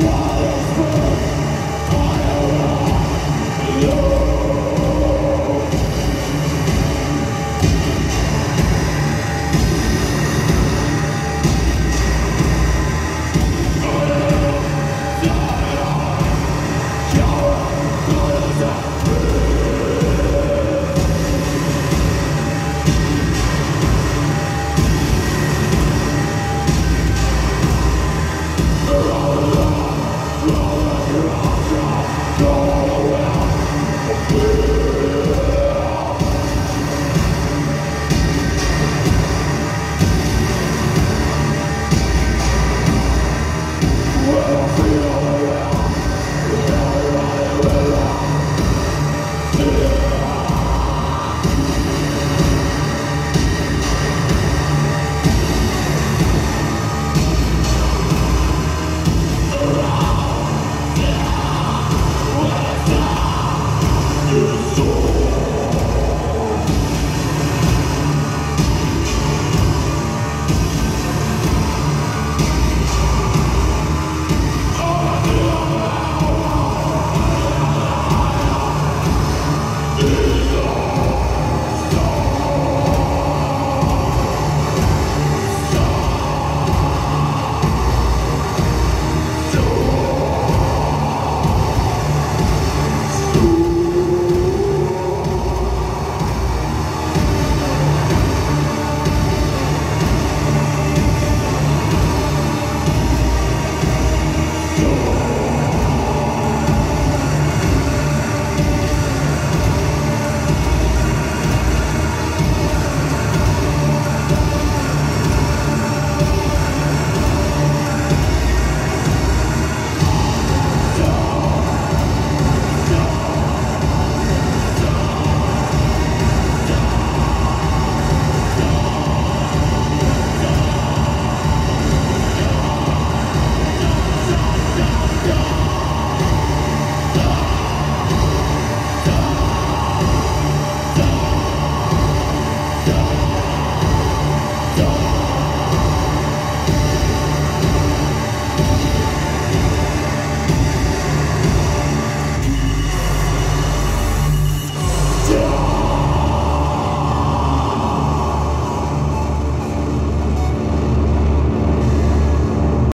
Glória.